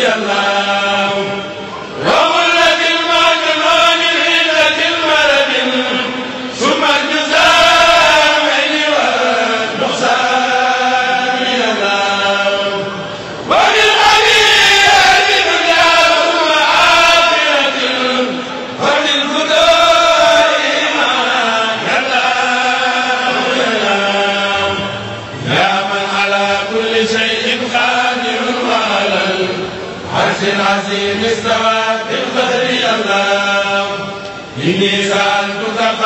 Yeah.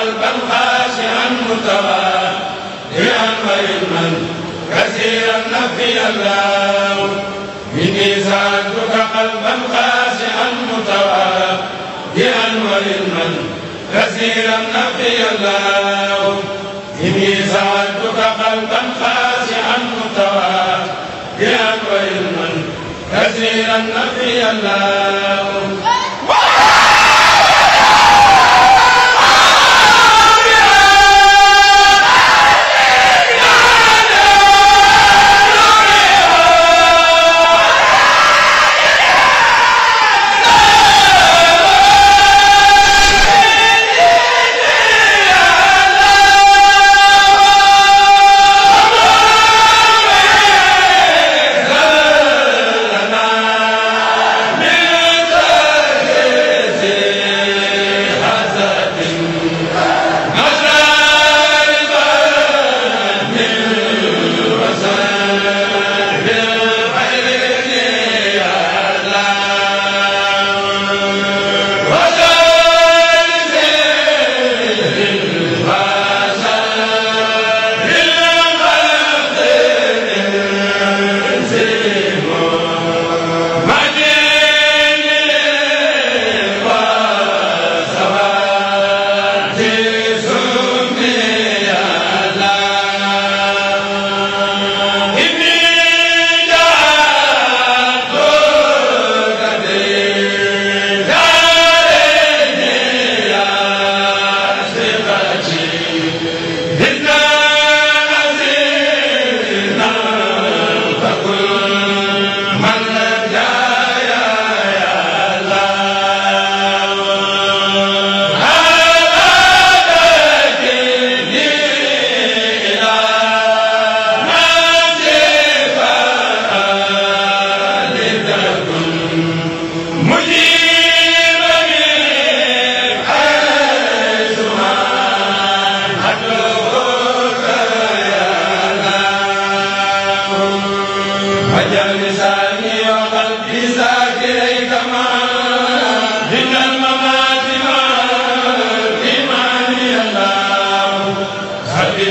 قلبا خاشعا متواضعا لأنور المن كثير النفي الله مني سألتك قلبا خاشعا متواضعا لأنور المن كثيرا النفي الله إني سألتك قلبا خاشعا متواضعا لأنور المن كثيرا النفي الله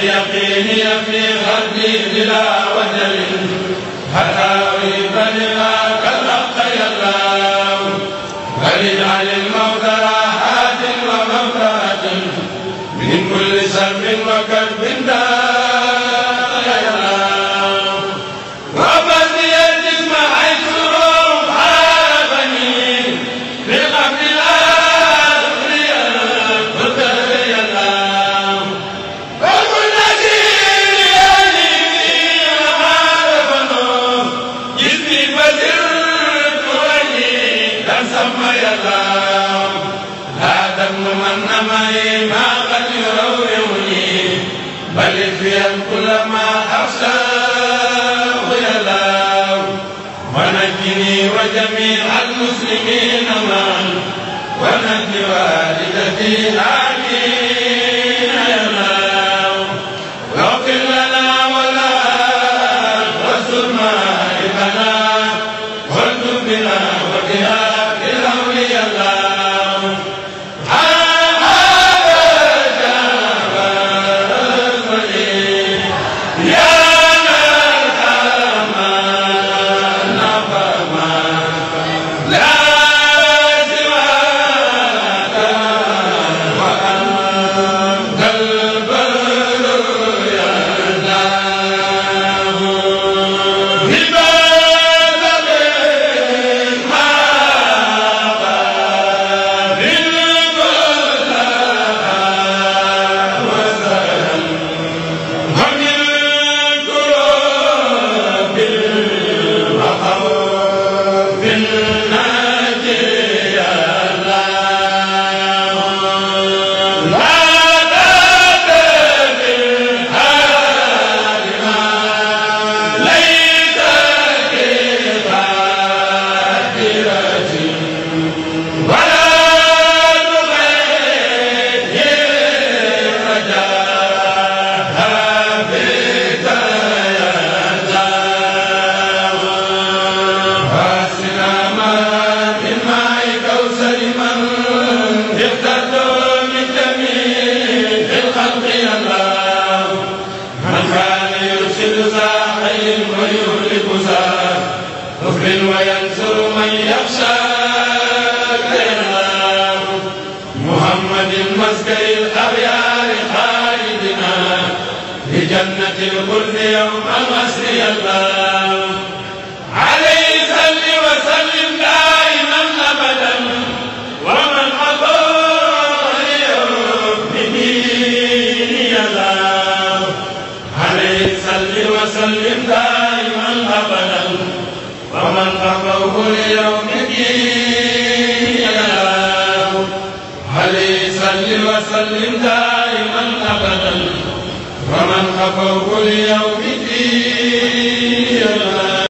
اليقين يفي غدي إلى وجل. وجميع المسلمين معا ومن والدتي آمين. ويهلك سار كفر وينصر من يخشاك محمد مسكر الأخيار خالدنا لجنة الخلد يوم يا الله دائما أبدا